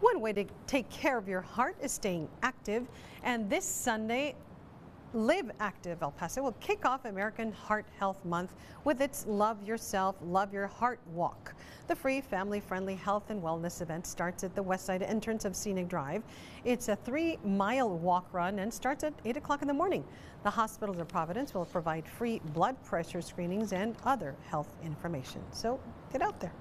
One way to take care of your heart is staying active. And this Sunday, Live Active El Paso will kick off American Heart Health Month with its Love Yourself, Love Your Heart Walk. The free family-friendly health and wellness event starts at the west side entrance of Scenic Drive. It's a three-mile walk run and starts at 8 o'clock in the morning. The Hospitals of Providence will provide free blood pressure screenings and other health information. So get out there.